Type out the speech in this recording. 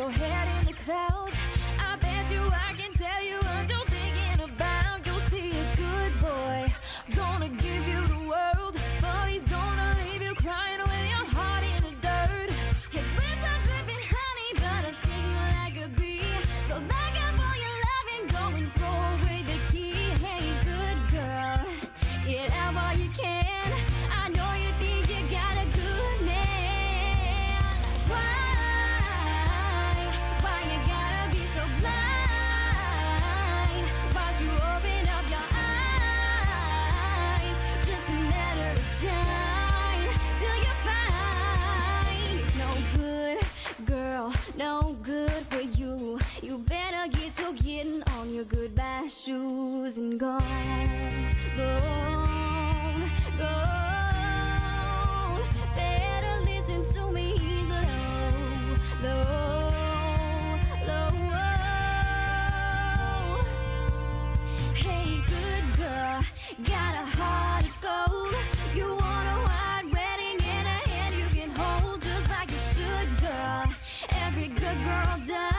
your head in the clouds. I bet you I can your goodbye shoes and gone, gone, gone. Better listen to me low, low, low. Hey, good girl, got a heart of gold. You want a wedding and a hand you can hold just like you should, girl. Every good girl does.